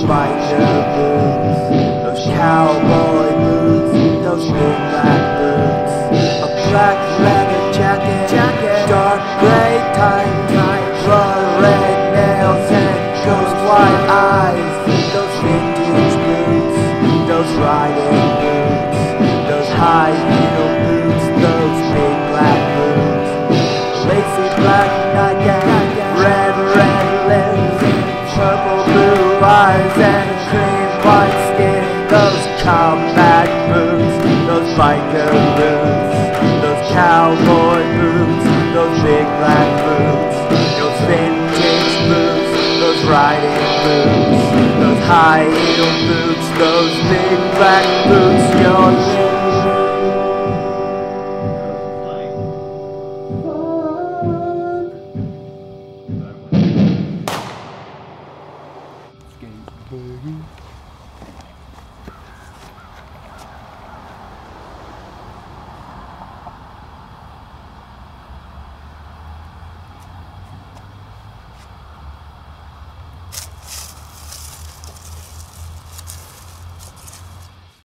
spider boots, those cowboy boots, those big black boots, a black leather jacket, jacket. dark gray tie, tie, blood red nails and ghost white eyes, those vintage boots, those riding boots, those high heel boots. Biker boots, those cowboy boots, those big black boots, those vintage boots, those riding boots, those high heel boots, those big black boots. Your Skate boogie.